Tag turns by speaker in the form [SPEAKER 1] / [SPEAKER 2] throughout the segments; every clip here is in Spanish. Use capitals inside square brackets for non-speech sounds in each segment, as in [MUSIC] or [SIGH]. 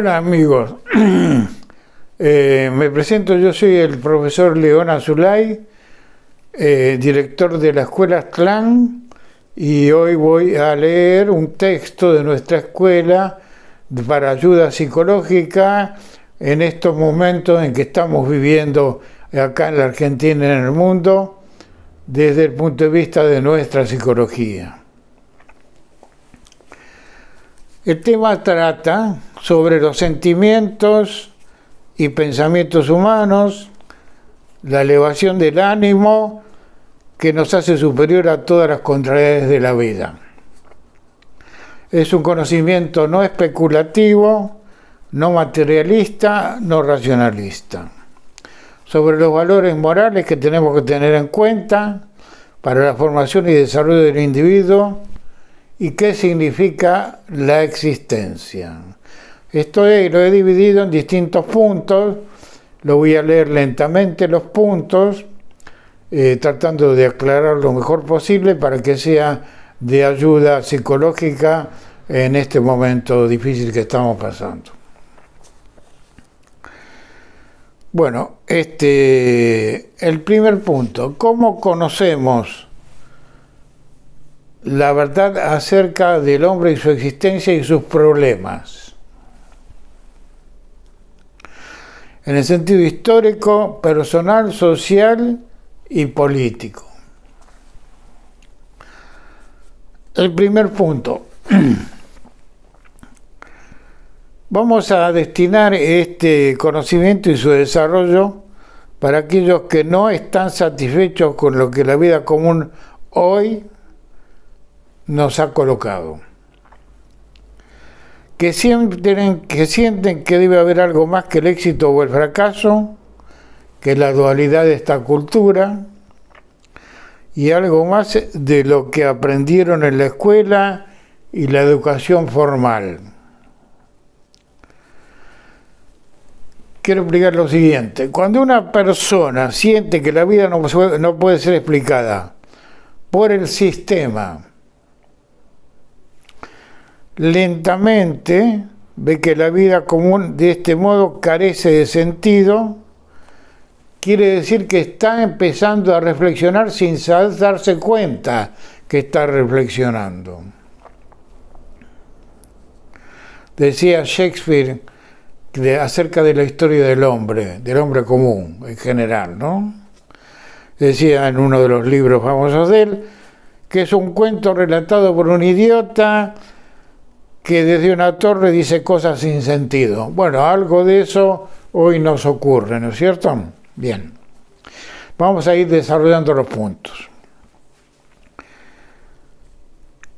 [SPEAKER 1] Hola amigos, [CLEARS THROAT] eh, me presento, yo soy el profesor León Azulay, eh, director de la escuela Clan, y hoy voy a leer un texto de nuestra escuela para ayuda psicológica en estos momentos en que estamos viviendo acá en la Argentina y en el mundo desde el punto de vista de nuestra psicología. El tema trata sobre los sentimientos y pensamientos humanos, la elevación del ánimo que nos hace superior a todas las contrariedades de la vida. Es un conocimiento no especulativo, no materialista, no racionalista. Sobre los valores morales que tenemos que tener en cuenta para la formación y desarrollo del individuo y qué significa la existencia. Esto lo he dividido en distintos puntos, lo voy a leer lentamente los puntos, eh, tratando de aclarar lo mejor posible para que sea de ayuda psicológica en este momento difícil que estamos pasando. Bueno, este, el primer punto, ¿cómo conocemos la verdad acerca del hombre y su existencia y sus problemas. En el sentido histórico, personal, social y político. El primer punto. [CLEARS THROAT] Vamos a destinar este conocimiento y su desarrollo para aquellos que no están satisfechos con lo que la vida común hoy nos ha colocado. Que sienten, que sienten que debe haber algo más que el éxito o el fracaso, que la dualidad de esta cultura, y algo más de lo que aprendieron en la escuela y la educación formal. Quiero explicar lo siguiente. Cuando una persona siente que la vida no, no puede ser explicada por el sistema, lentamente ve que la vida común de este modo carece de sentido, quiere decir que está empezando a reflexionar sin darse cuenta que está reflexionando. Decía Shakespeare acerca de la historia del hombre, del hombre común en general, ¿no? Decía en uno de los libros famosos de él que es un cuento relatado por un idiota que desde una torre dice cosas sin sentido. Bueno, algo de eso hoy nos ocurre, ¿no es cierto? Bien. Vamos a ir desarrollando los puntos.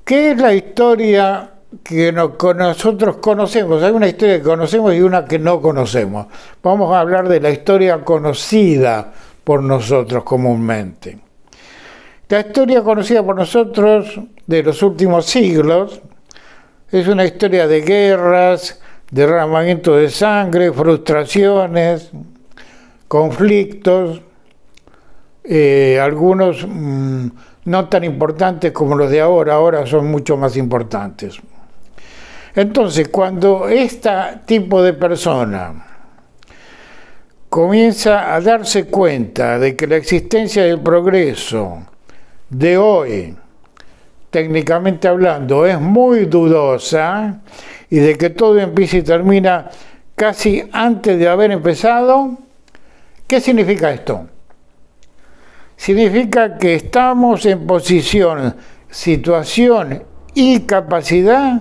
[SPEAKER 1] ¿Qué es la historia que nosotros conocemos? Hay una historia que conocemos y una que no conocemos. Vamos a hablar de la historia conocida por nosotros comúnmente. La historia conocida por nosotros de los últimos siglos es una historia de guerras, derramamiento de sangre, frustraciones, conflictos, eh, algunos mm, no tan importantes como los de ahora, ahora son mucho más importantes. Entonces, cuando este tipo de persona comienza a darse cuenta de que la existencia del progreso de hoy técnicamente hablando, es muy dudosa y de que todo empieza y termina casi antes de haber empezado, ¿qué significa esto? Significa que estamos en posición, situación y capacidad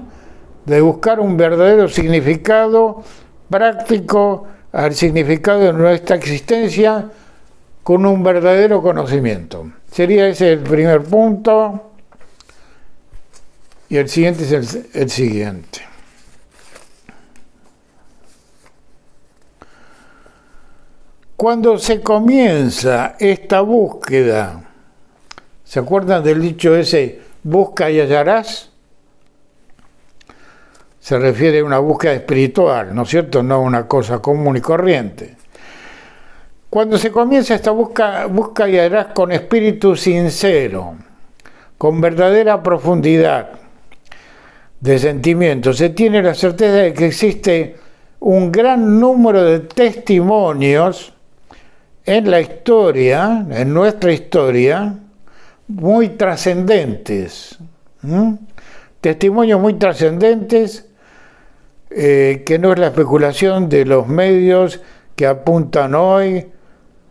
[SPEAKER 1] de buscar un verdadero significado práctico al significado de nuestra existencia con un verdadero conocimiento. Sería ese el primer punto. Y el siguiente es el, siguiente. Cuando se comienza esta búsqueda, ¿se acuerdan del dicho ese, busca y hallarás? Se refiere a una búsqueda espiritual, ¿no es cierto? No a una cosa común y corriente. Cuando se comienza esta búsqueda, busca y hallarás con espíritu sincero, con verdadera profundidad, de sentimientos. Se tiene la certeza de que existe un gran número de testimonios en la historia, en nuestra historia, muy trascendentes. Testimonios muy trascendentes eh, que no es la especulación de los medios que apuntan hoy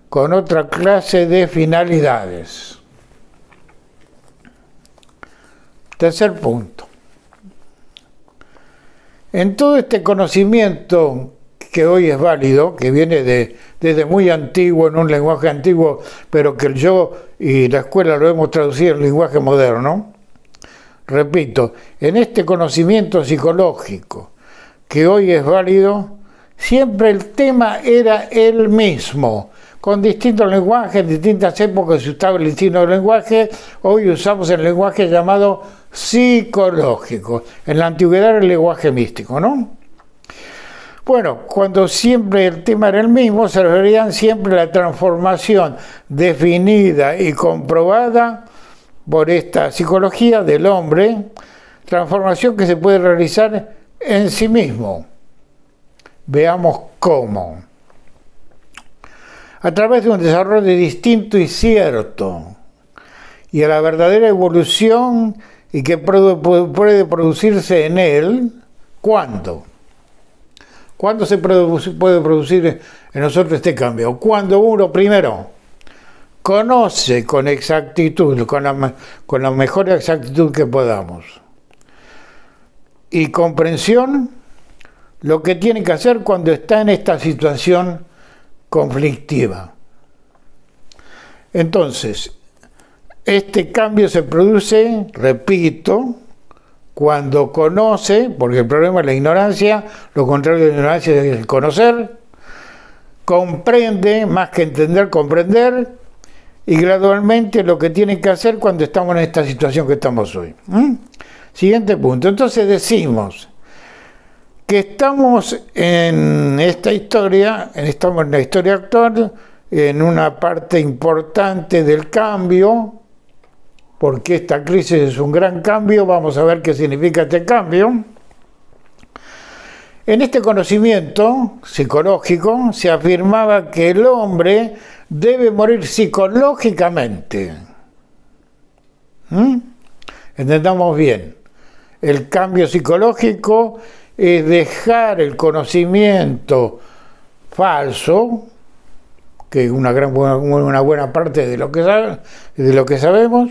[SPEAKER 1] con otra clase de finalidades. Tercer punto. En todo este conocimiento que hoy es válido, que viene de, desde muy antiguo, en un lenguaje antiguo, pero que yo y la escuela lo hemos traducido en lenguaje moderno, repito, en este conocimiento psicológico que hoy es válido, siempre el tema era el mismo, con distintos lenguajes, en distintas épocas se usaba el distinto lenguaje, hoy usamos el lenguaje llamado psicológico, en la antigüedad era el lenguaje místico, ¿no? Bueno, cuando siempre el tema era el mismo, se referían siempre a la transformación definida y comprobada por esta psicología del hombre, transformación que se puede realizar en sí mismo. Veamos cómo. A través de un desarrollo distinto y cierto, y a la verdadera evolución y que puede producirse en él, ¿cuándo? ¿Cuándo se puede producir en nosotros este cambio? Cuando uno primero conoce con exactitud, con la, con la mejor exactitud que podamos, y comprensión lo que tiene que hacer cuando está en esta situación conflictiva. Entonces, este cambio se produce, repito, cuando conoce, porque el problema es la ignorancia, lo contrario de la ignorancia es conocer, comprende, más que entender, comprender, y gradualmente lo que tiene que hacer cuando estamos en esta situación que estamos hoy. Siguiente punto. Entonces decimos que estamos en esta historia, estamos en la historia actual, en una parte importante del cambio, porque esta crisis es un gran cambio, vamos a ver qué significa este cambio. En este conocimiento psicológico se afirmaba que el hombre debe morir psicológicamente. ¿Mm? Entendamos bien el cambio psicológico es dejar el conocimiento falso, que es una, gran, una buena parte de lo, que de lo que sabemos,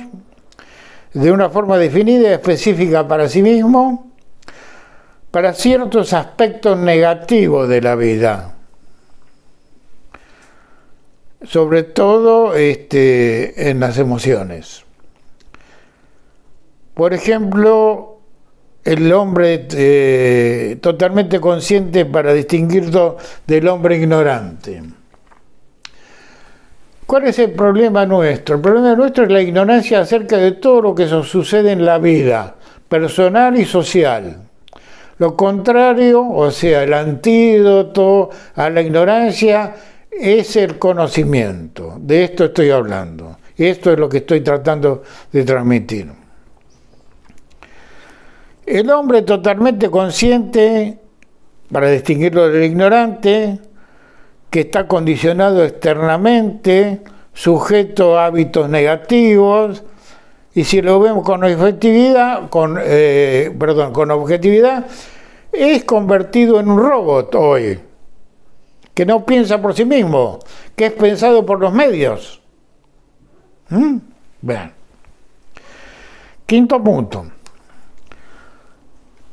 [SPEAKER 1] de una forma definida y específica para sí mismo, para ciertos aspectos negativos de la vida. Sobre todo este, en las emociones. Por ejemplo, el hombre eh, totalmente consciente para distinguirlo del hombre ignorante. ¿Cuál es el problema nuestro? El problema nuestro es la ignorancia acerca de todo lo que sucede en la vida, personal y social. Lo contrario, o sea, el antídoto a la ignorancia es el conocimiento. De esto estoy hablando. Esto es lo que estoy tratando de transmitir. El hombre totalmente consciente, para distinguirlo del ignorante, que está condicionado externamente, sujeto a hábitos negativos, y si lo vemos con objetividad, con, eh, perdón, con objetividad, es convertido en un robot hoy, que no piensa por sí mismo, que es pensado por los medios. ¿Mm? Vean. Quinto punto.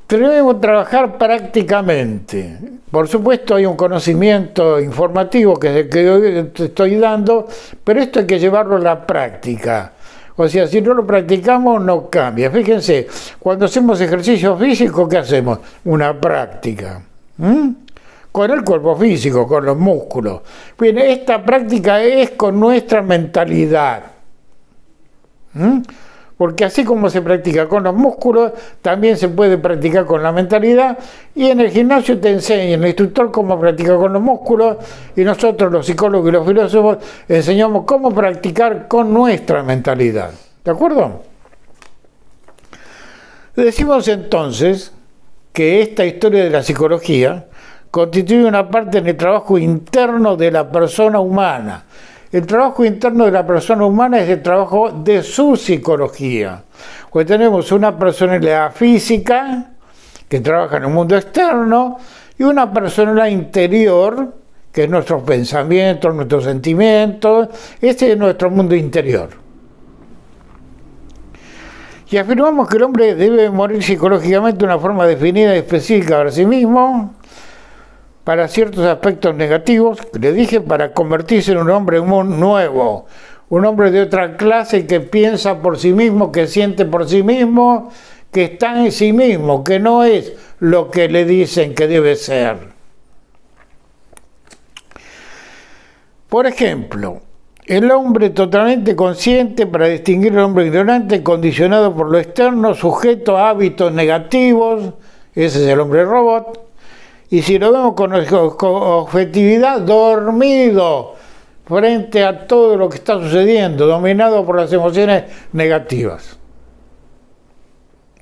[SPEAKER 1] Debemos trabajar prácticamente. Por supuesto hay un conocimiento informativo que te estoy dando, pero esto hay que llevarlo a la práctica. O sea, si no lo practicamos no cambia. Fíjense, cuando hacemos ejercicio físico, ¿qué hacemos? Una práctica. Con el cuerpo físico, con los músculos. Bien, esta práctica es con nuestra mentalidad porque así como se practica con los músculos, también se puede practicar con la mentalidad. Y en el gimnasio te enseña el instructor cómo practicar con los músculos y nosotros los psicólogos y los filósofos enseñamos cómo practicar con nuestra mentalidad. ¿De acuerdo? Decimos entonces que esta historia de la psicología constituye una parte del trabajo interno de la persona humana. El trabajo interno de la persona humana es el trabajo de su psicología. Pues tenemos una personalidad física que trabaja en el mundo externo y una personalidad interior que es nuestros pensamientos, nuestros sentimientos, este es nuestro mundo interior. Y afirmamos que el hombre debe morir psicológicamente de una forma definida y específica para sí mismo, para ciertos aspectos negativos, le dije, para convertirse en un hombre nuevo, un hombre de otra clase que piensa por sí mismo, que siente por sí mismo, que está en sí mismo, que no es lo que le dicen que debe ser. Por ejemplo, el hombre totalmente consciente para distinguir al hombre ignorante, condicionado por lo externo, sujeto a hábitos negativos, ese es el hombre robot, y si lo vemos con, objetividad, dormido frente a todo lo que está sucediendo, dominado por las emociones negativas.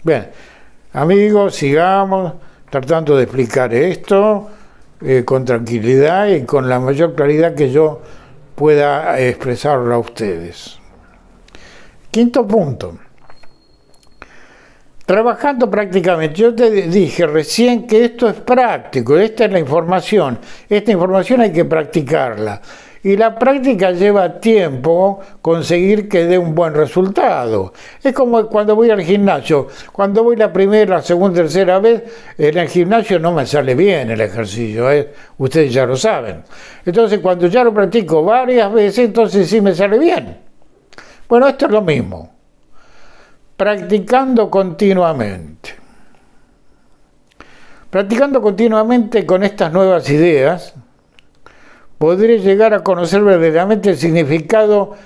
[SPEAKER 1] Bien, amigos, sigamos tratando de explicar esto. Eh, con tranquilidad y con la mayor claridad que yo pueda expresarlo a ustedes. Quinto punto. Trabajando prácticamente, yo te dije recién que esto es práctico, esta es la información, esta información hay que practicarla. Y la práctica lleva tiempo conseguir que dé un buen resultado. Es como cuando voy al gimnasio. Cuando voy la primera, la segunda, tercera vez, en el gimnasio no me sale bien el ejercicio. ¿eh? Ustedes ya lo saben. Entonces, cuando ya lo practico varias veces, entonces sí me sale bien. Bueno, esto es lo mismo. Practicando continuamente. Practicando continuamente con estas nuevas ideas, podré llegar a conocer verdaderamente el significado,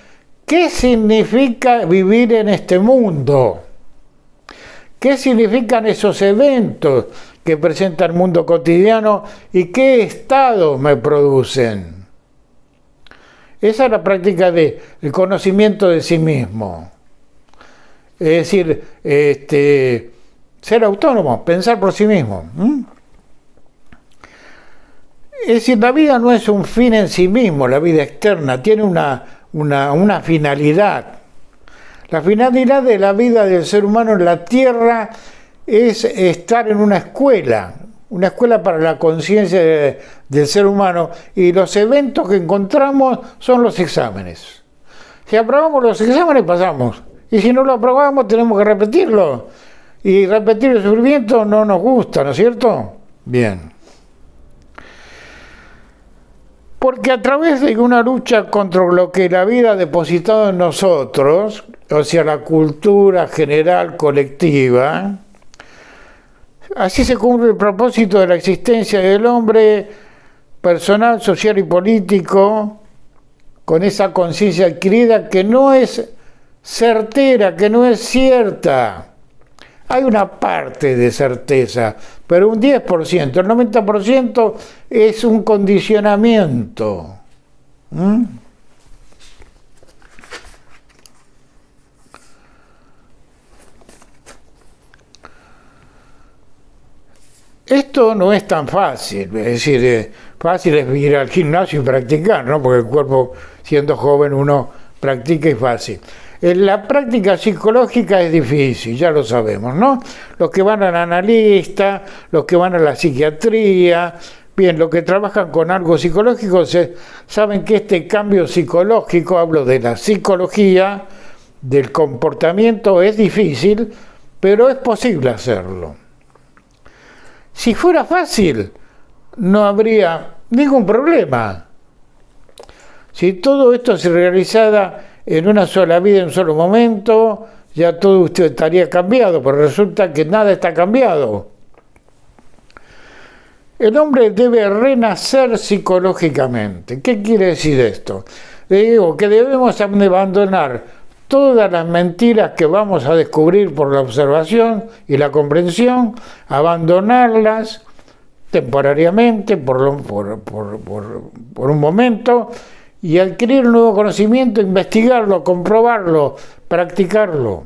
[SPEAKER 1] qué significa vivir en este mundo, qué significan esos eventos que presenta el mundo cotidiano y qué estado me producen. Esa es la práctica del conocimiento de sí mismo. Es decir, este, ser autónomo, pensar por sí mismo. Es decir, la vida no es un fin en sí mismo, la vida externa, tiene una, una, finalidad. La finalidad de la vida del ser humano en la Tierra es estar en una escuela, una escuela para la conciencia del ser humano y los eventos que encontramos son los exámenes. Si aprobamos los exámenes pasamos y si no lo aprobamos tenemos que repetirlo y repetir el sufrimiento no nos gusta, ¿no es cierto? Bien. Porque a través de una lucha contra lo que la vida ha depositado en nosotros, o sea, la cultura general colectiva, así se cumple el propósito de la existencia del hombre personal, social y político, con esa conciencia adquirida que no es certera, que no es cierta. Hay una parte de certeza, pero un 10%, el 90% es un condicionamiento. ¿Mm? Esto no es tan fácil, es decir, eh, fácil es ir al gimnasio y practicar, ¿no? Porque el cuerpo, siendo joven, uno practica y fácil. En la práctica psicológica es difícil, ya lo sabemos, ¿no? Los que van al analista, los que van a la psiquiatría, bien, los que trabajan con algo psicológico saben que este cambio psicológico, hablo de la psicología, del comportamiento, es difícil, pero es posible hacerlo. Si fuera fácil, no habría ningún problema. Si todo esto se realizara en una sola vida, en un solo momento, ya todo usted estaría cambiado, pero resulta que nada está cambiado. El hombre debe renacer psicológicamente. ¿Qué quiere decir esto? Le digo que debemos abandonar todas las mentiras que vamos a descubrir por la observación y la comprensión, abandonarlas temporariamente, por, por, por un momento, y adquirir un nuevo conocimiento, investigarlo, comprobarlo, practicarlo.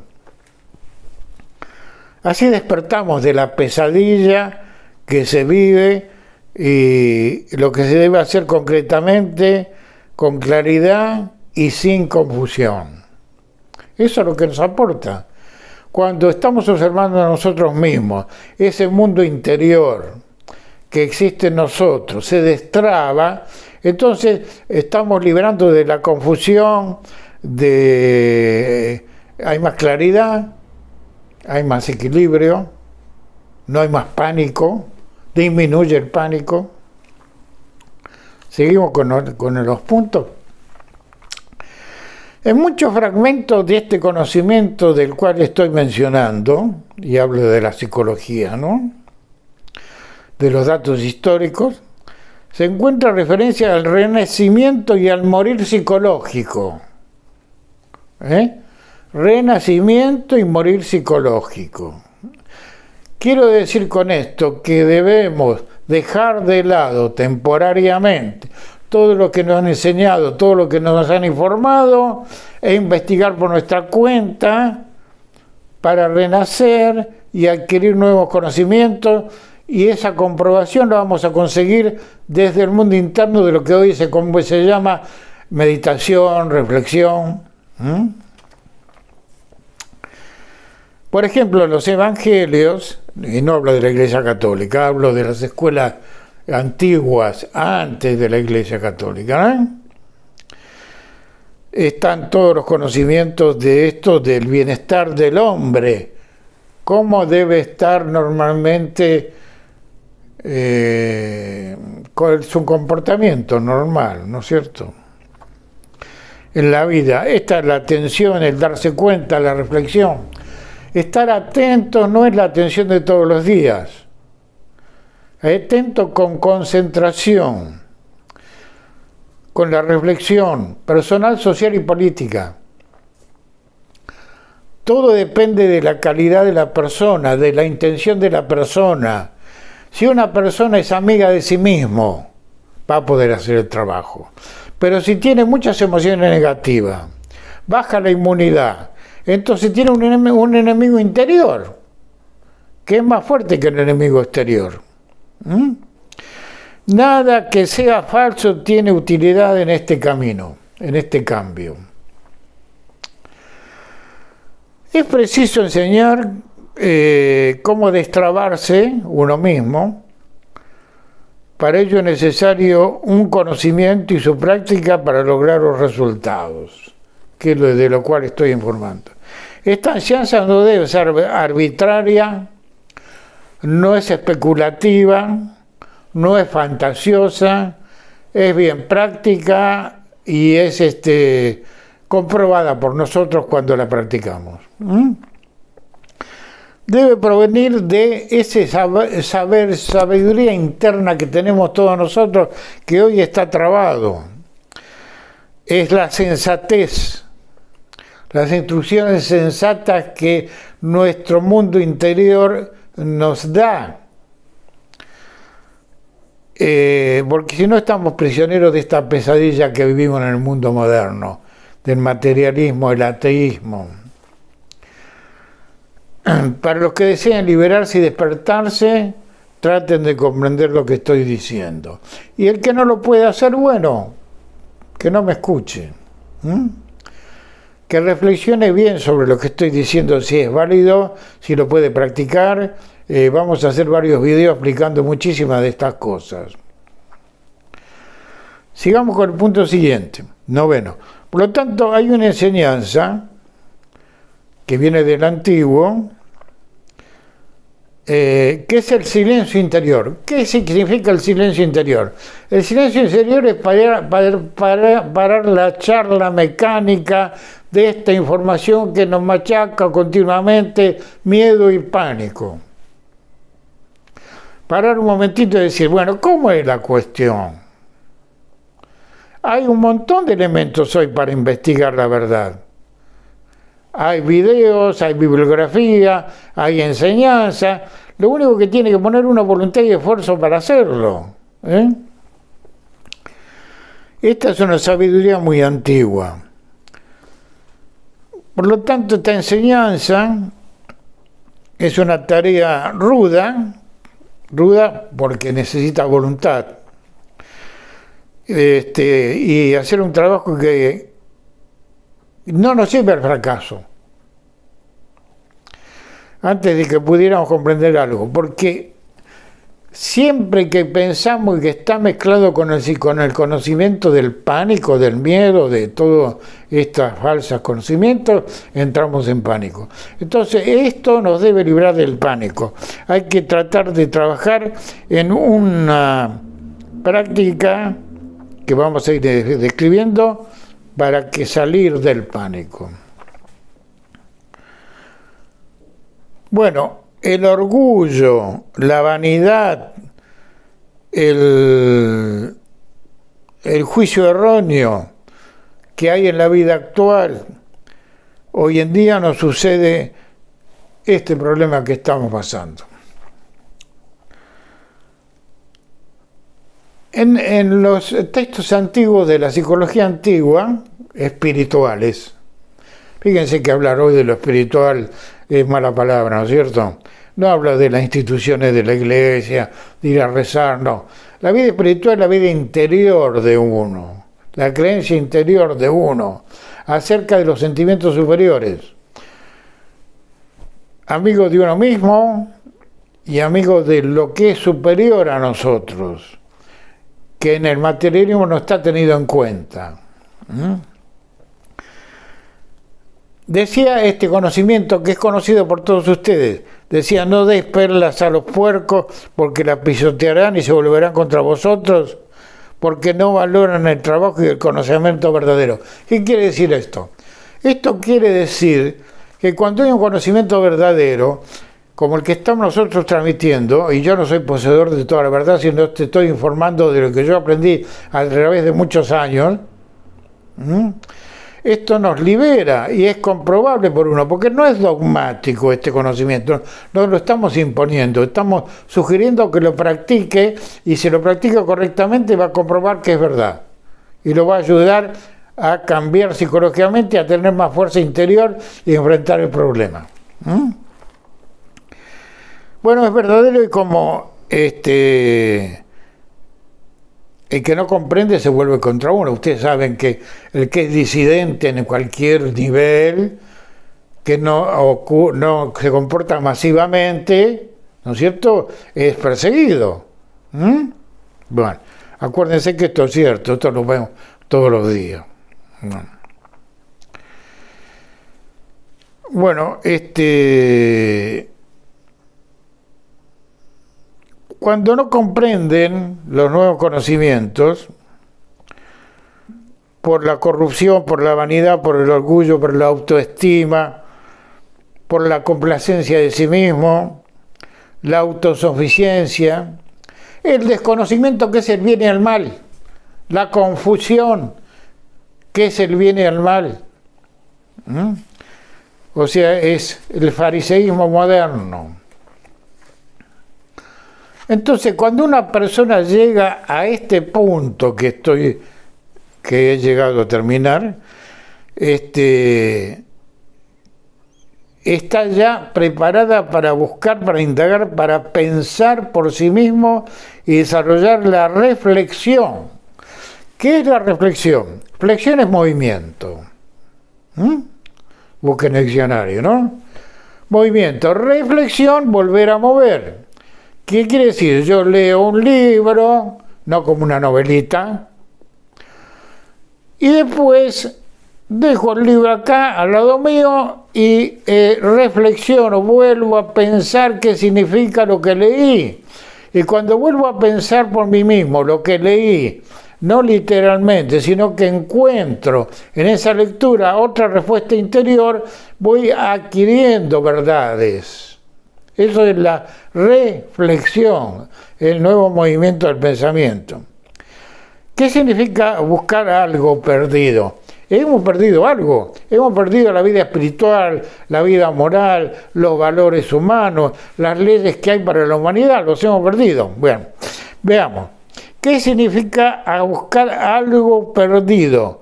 [SPEAKER 1] Así despertamos de la pesadilla que se vive y lo que se debe hacer concretamente, con claridad y sin confusión. Eso es lo que nos aporta. Cuando estamos observando a nosotros mismos, ese mundo interior que existe en nosotros se destraba, entonces estamos liberando de la confusión, de hay más claridad, hay más equilibrio, no hay más pánico, disminuye el pánico. Seguimos con, los puntos. En muchos fragmentos de este conocimiento del cual estoy mencionando, y hablo de la psicología, ¿no? de los datos históricos, se encuentra referencia al renacimiento y al morir psicológico. ¿Eh? Renacimiento y morir psicológico. Quiero decir con esto que debemos dejar de lado temporariamente todo lo que nos han enseñado, todo lo que nos han informado, e investigar por nuestra cuenta para renacer y adquirir nuevos conocimientos y esa comprobación la vamos a conseguir desde el mundo interno de lo que hoy se, se llama meditación, reflexión. Por ejemplo, los evangelios, y no hablo de la Iglesia Católica, hablo de las escuelas antiguas antes de la Iglesia Católica, ¿eh? están todos los conocimientos de esto del bienestar del hombre, cómo debe estar normalmente eh, su comportamiento normal, ¿no es cierto? En la vida, esta es la atención, el darse cuenta, la reflexión. Estar atento no es la atención de todos los días. Atento con concentración, con la reflexión personal, social y política. Todo depende de la calidad de la persona, de la intención de la persona, si una persona es amiga de sí mismo, va a poder hacer el trabajo. Pero si tiene muchas emociones negativas, baja la inmunidad, entonces tiene un enemigo, interior, que es más fuerte que el enemigo exterior. Nada que sea falso tiene utilidad en este camino, en este cambio. Es preciso enseñar eh, cómo destrabarse uno mismo. Para ello es necesario un conocimiento y su práctica para lograr los resultados, que es de lo cual estoy informando. Esta enseñanza no debe ser arbitraria, no es especulativa, no es fantasiosa, es bien práctica y es este, comprobada por nosotros cuando la practicamos debe provenir de ese saber, sabiduría interna que tenemos todos nosotros, que hoy está trabado. Es la sensatez, las instrucciones sensatas que nuestro mundo interior nos da. Eh, porque si no estamos prisioneros de esta pesadilla que vivimos en el mundo moderno, del materialismo, el ateísmo. [CLEARS THROAT] Para los que desean liberarse y despertarse, traten de comprender lo que estoy diciendo. Y el que no lo puede hacer, bueno, que no me escuche. Que reflexione bien sobre lo que estoy diciendo, si es válido, si lo puede practicar. Eh, vamos a hacer varios videos explicando muchísimas de estas cosas. Sigamos con el punto siguiente, noveno. Por lo tanto, hay una enseñanza que viene del antiguo, eh, ¿qué es el silencio interior? ¿Qué significa el silencio interior? El silencio interior es parar, parar, la charla mecánica de esta información que nos machaca continuamente miedo y pánico. Parar un momentito y decir, bueno, ¿cómo es la cuestión? Hay un montón de elementos hoy para investigar la verdad hay videos, hay bibliografía, hay enseñanza. Lo único que tiene que poner una voluntad y esfuerzo para hacerlo. ¿eh? Esta es una sabiduría muy antigua. Por lo tanto, esta enseñanza es una tarea ruda, ruda porque necesita voluntad. Este, y hacer un trabajo que no nos lleve al fracaso. Antes de que pudiéramos comprender algo, porque siempre que pensamos que está mezclado con el, con el conocimiento del pánico, del miedo, de todos estos falsos conocimientos, entramos en pánico. Entonces, esto nos debe librar del pánico. Hay que tratar de trabajar en una práctica que vamos a ir describiendo para que salir del pánico. Bueno, el orgullo, la vanidad, el, el juicio erróneo que hay en la vida actual, hoy en día nos sucede este problema que estamos pasando. En, los textos antiguos de la psicología antigua, espirituales, fíjense que hablar hoy de lo espiritual es mala palabra, ¿no es cierto? No habla de las instituciones de la iglesia, de ir a rezar, no. La vida espiritual es la vida interior de uno, la creencia interior de uno, acerca de los sentimientos superiores. Amigo de uno mismo y amigo de lo que es superior a nosotros, que en el materialismo no está tenido en cuenta. Decía este conocimiento que es conocido por todos ustedes. Decía, no des perlas a los puercos porque las pisotearán y se volverán contra vosotros porque no valoran el trabajo y el conocimiento verdadero. ¿Qué quiere decir esto? Esto quiere decir que cuando hay un conocimiento verdadero, como el que estamos nosotros transmitiendo, y yo no soy poseedor de toda la verdad, sino te estoy informando de lo que yo aprendí a través de muchos años, esto nos libera y es comprobable por uno, porque no es dogmático este conocimiento, no lo estamos imponiendo, estamos sugiriendo que lo practique y si lo practica correctamente va a comprobar que es verdad y lo va a ayudar a cambiar psicológicamente, a tener más fuerza interior y enfrentar el problema. Bueno, es verdadero y como este el que no comprende se vuelve contra uno. Ustedes saben que el que es disidente en cualquier nivel, que no, no se comporta masivamente, ¿no es cierto?, es perseguido. Bueno, acuérdense que esto es cierto, esto lo vemos todos los días. Bueno, este Cuando no comprenden los nuevos conocimientos, por la corrupción, por la vanidad, por el orgullo, por la autoestima, por la complacencia de sí mismo, la autosuficiencia, el desconocimiento que es el bien y el mal, la confusión que es el bien y mal. O sea, es el fariseísmo moderno. Entonces, cuando una persona llega a este punto que estoy, que he llegado a terminar, este, está ya preparada para buscar, para indagar, para pensar por sí mismo y desarrollar la reflexión. ¿Qué es la reflexión? Flexión es movimiento. ¿Mm? Busquen el diccionario, ¿no? Movimiento, reflexión, volver a mover. ¿Qué quiere decir? Yo leo un libro, no como una novelita, y después dejo el libro acá al lado mío y eh, reflexiono, vuelvo a pensar qué significa lo que leí. Y cuando vuelvo a pensar por mí mismo lo que leí, no literalmente, sino que encuentro en esa lectura otra respuesta interior, voy adquiriendo verdades. Eso es la reflexión, el nuevo movimiento del pensamiento. ¿Qué significa buscar algo perdido? Hemos perdido algo, hemos perdido la vida espiritual, la vida moral, los valores humanos, las leyes que hay para la humanidad, los hemos perdido. Bueno, veamos, ¿qué significa buscar algo perdido?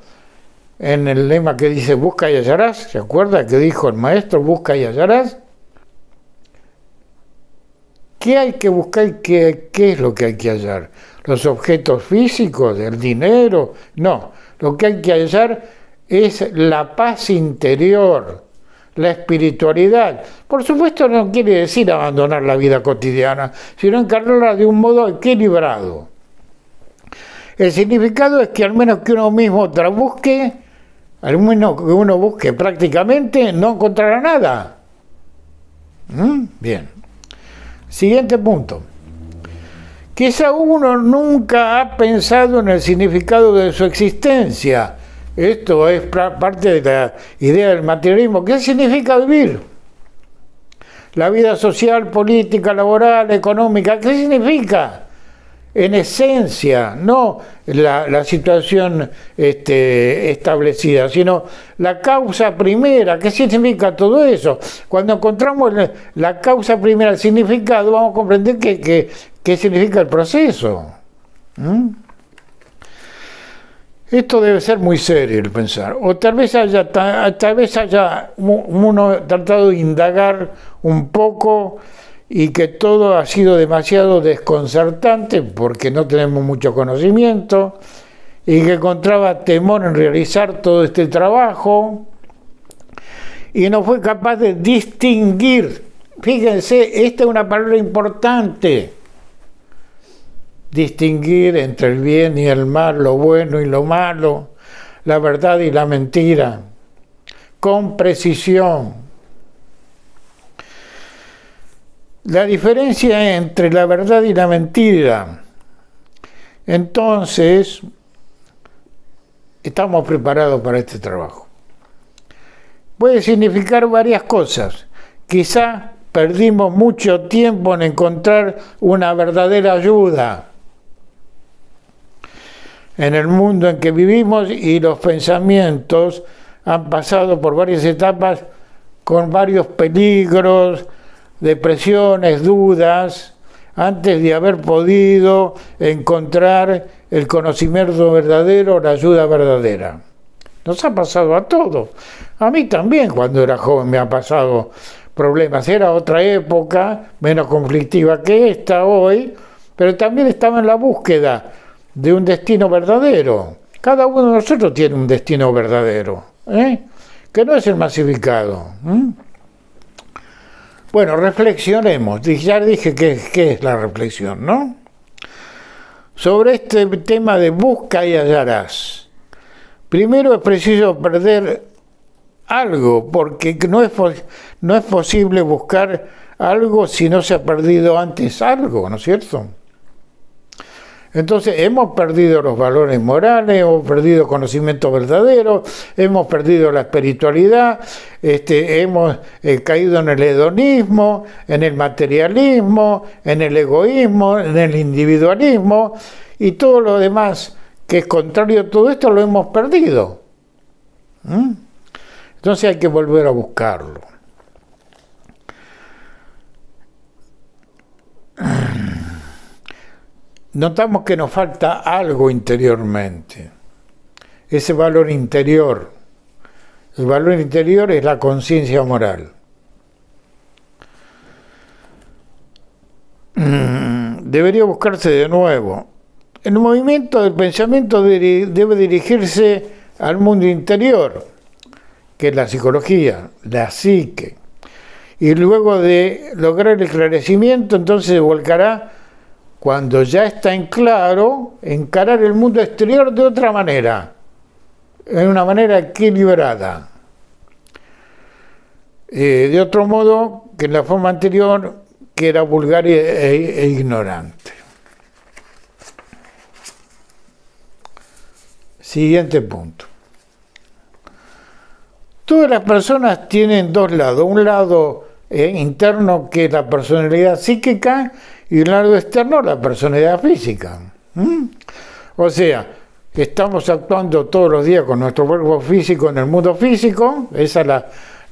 [SPEAKER 1] En el lema que dice busca y hallarás, ¿se acuerda que dijo el maestro busca y hallarás? ¿Qué hay que buscar? ¿Qué, ¿Qué es lo que hay que hallar? ¿Los objetos físicos, el dinero? No, lo que hay que hallar es la paz interior, la espiritualidad. Por supuesto no quiere decir abandonar la vida cotidiana, sino encarnarla de un modo equilibrado. El significado es que al menos que uno mismo busque, al menos que uno busque prácticamente, no encontrará nada. ¿Mm? Bien. Siguiente punto. Quizá uno nunca ha pensado en el significado de su existencia esto es parte de la idea del materialismo. ¿Qué significa vivir? La vida social, política, laboral, económica, ¿qué significa? En esencia, no la, situación este, establecida, sino la causa primera. ¿Qué significa todo eso? Cuando encontramos la, causa primera, el significado, vamos a comprender qué, significa el proceso. Esto debe ser muy serio el pensar. O tal vez haya, tal vez haya uno tratado de indagar un poco y que todo ha sido demasiado desconcertante porque no tenemos mucho conocimiento y que encontraba temor en realizar todo este trabajo y no fue capaz de distinguir. Fíjense, esta es una palabra importante distinguir entre el bien y el mal, lo bueno y lo malo, la verdad y la mentira, con precisión. La diferencia entre la verdad y la mentira. Entonces, estamos preparados para este trabajo. Puede significar varias cosas. Quizá perdimos mucho tiempo en encontrar una verdadera ayuda en el mundo en que vivimos y los pensamientos han pasado por varias etapas con varios peligros, depresiones, dudas, antes de haber podido encontrar el conocimiento verdadero, la ayuda verdadera. Nos ha pasado a todos. A mí también cuando era joven me ha pasado problemas. Era otra época, menos conflictiva que esta hoy, pero también estaba en la búsqueda de un destino verdadero. Cada uno de nosotros tiene un destino verdadero, ¿eh? que no es el masificado. Bueno, reflexionemos. Ya dije qué, es la reflexión, ¿no? Sobre este tema de busca y hallarás. Primero es preciso perder algo, porque no es, no es posible buscar algo si no se ha perdido antes algo, ¿no es cierto? Entonces hemos perdido los valores morales, hemos perdido conocimiento verdadero, hemos perdido la espiritualidad, este, hemos eh, caído en el hedonismo, en el materialismo, en el egoísmo, en el individualismo y todo lo demás que es contrario a todo esto lo hemos perdido. ¿Mm? Entonces hay que volver a buscarlo. [CLEARS THROAT] notamos que nos falta algo interiormente, ese valor interior. El valor interior es la conciencia moral. Mm, debería buscarse de nuevo. El movimiento del pensamiento debe dirigirse al mundo interior, que es la psicología, la psique. Y luego de lograr el esclarecimiento, entonces se volcará cuando ya está en claro, encarar el mundo exterior de otra manera, en una manera equilibrada. Eh, de otro modo que en la forma anterior, que era vulgar e, e, e ignorante. Siguiente punto. Todas las personas tienen dos lados. Un lado eh, interno que es la personalidad psíquica y el lado externo la personalidad física. O sea, estamos actuando todos los días con nuestro cuerpo físico en el mundo físico, esa es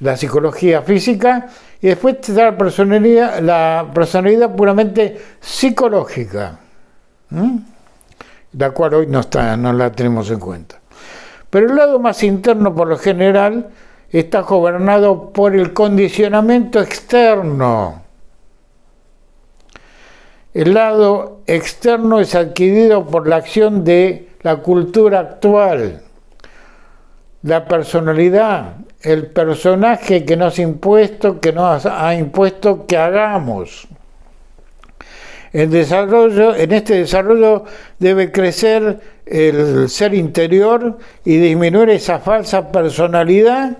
[SPEAKER 1] la, psicología física, y después está la personalidad, la personalidad puramente psicológica, la cual hoy no, está, no la tenemos en cuenta. Pero el lado más interno, por lo general, está gobernado por el condicionamiento externo El lado externo es adquirido por la acción de la cultura actual, la personalidad, el personaje que nos impuesto, que nos ha impuesto que hagamos. El desarrollo, en este desarrollo debe crecer el ser interior y disminuir esa falsa personalidad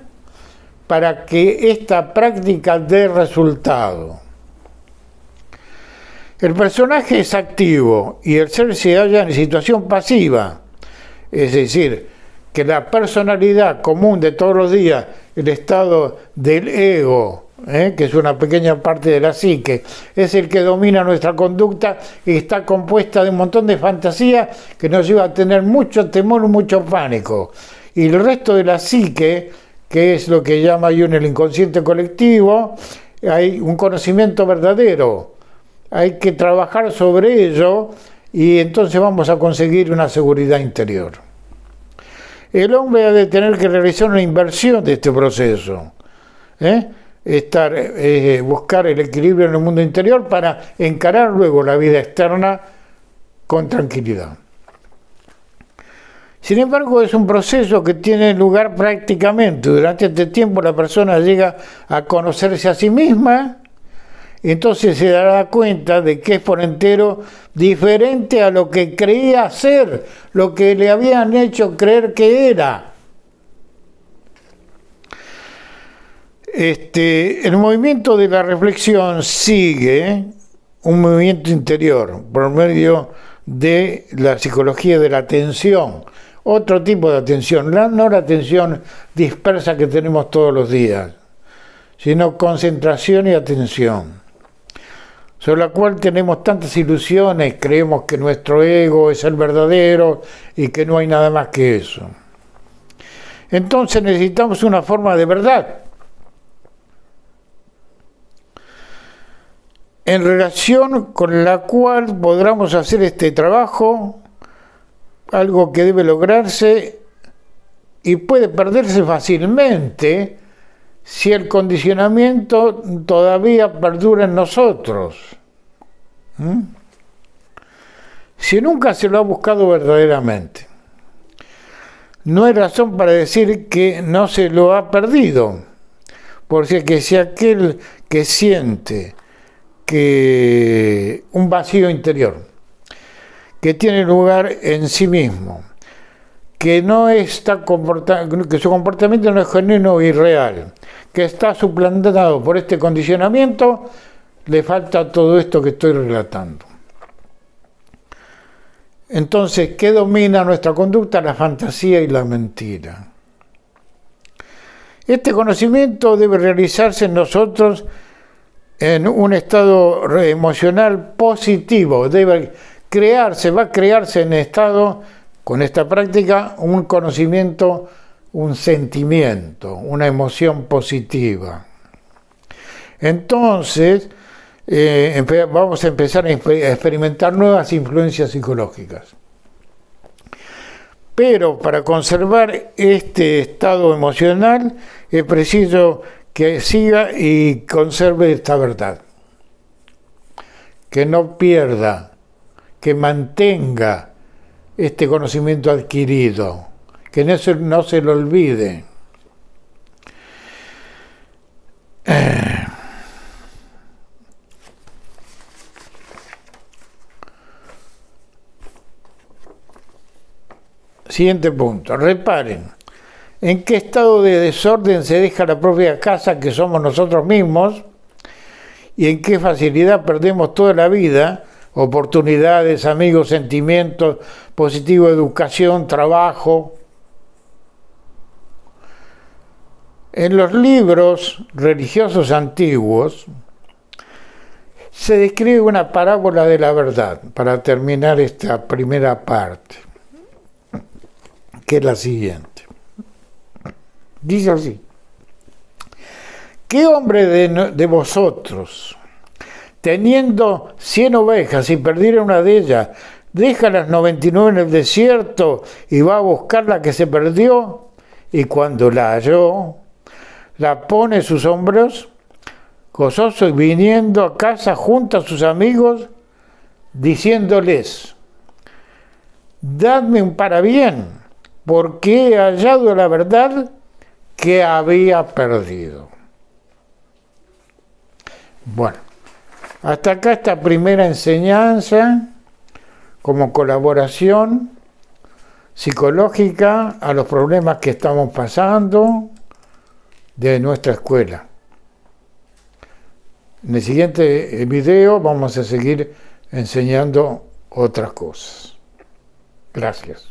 [SPEAKER 1] para que esta práctica dé resultado. El personaje es activo y el ser se halla en situación pasiva, es decir, que la personalidad común de todos los días, el estado del ego, ¿eh? que es una pequeña parte de la psique, es el que domina nuestra conducta y está compuesta de un montón de fantasías que nos lleva a tener mucho temor, mucho pánico. Y el resto de la psique, que es lo que llama en el inconsciente colectivo, hay un conocimiento verdadero. Hay que trabajar sobre ello y entonces vamos a conseguir una seguridad interior. El hombre ha de tener que realizar una inversión de este proceso. ¿eh? estar, eh, buscar el equilibrio en el mundo interior para encarar luego la vida externa con tranquilidad. Sin embargo, es un proceso que tiene lugar prácticamente. Durante este tiempo la persona llega a conocerse a sí misma, entonces se dará cuenta de que es por entero diferente a lo que creía ser, lo que le habían hecho creer que era. Este, el movimiento de la reflexión sigue un movimiento interior por medio de la psicología de la atención, otro tipo de atención, no la atención dispersa que tenemos todos los días, sino concentración y atención, sobre la cual tenemos tantas ilusiones, creemos que nuestro ego es el verdadero y que no hay nada más que eso. Entonces necesitamos una forma de verdad en relación con la cual podamos hacer este trabajo, algo que debe lograrse y puede perderse fácilmente si el condicionamiento todavía perdura en nosotros. Si nunca se lo ha buscado verdaderamente. No hay razón para decir que no se lo ha perdido, porque si aquel que siente que un vacío interior que tiene lugar en sí mismo, que no está que su comportamiento no es genuino y real, que está suplantado por este condicionamiento, le falta todo esto que estoy relatando. Entonces, ¿qué domina nuestra conducta? La fantasía y la mentira. Este conocimiento debe realizarse en nosotros en un estado emocional positivo. Debe crearse, va a crearse en estado, con esta práctica, un conocimiento, un sentimiento, una emoción positiva. Entonces, eh, vamos a empezar a experimentar nuevas influencias psicológicas. Pero para conservar este estado emocional es preciso que siga y conserve esta verdad, que no pierda, que mantenga este conocimiento adquirido, que no se, no se lo olvide. Siguiente punto, reparen. En qué estado de desorden se deja la propia casa que somos nosotros mismos y en qué facilidad perdemos toda la vida, oportunidades, amigos, sentimientos, positivo, educación, trabajo. En los libros religiosos antiguos se describe una parábola de la verdad para terminar esta primera parte, que es la siguiente. Dice así, ¿qué hombre de, vosotros, teniendo cien ovejas y perdiera una de ellas, deja las 99 en el desierto y va a buscar la que se perdió? Y cuando la halló, la pone en sus hombros, gozoso y viniendo a casa junto a sus amigos, diciéndoles, dadme un bien, porque he hallado la verdad que había perdido. Bueno, hasta acá esta primera enseñanza como colaboración psicológica a los problemas que estamos pasando de nuestra escuela. En el siguiente video vamos a seguir enseñando otras cosas. Gracias.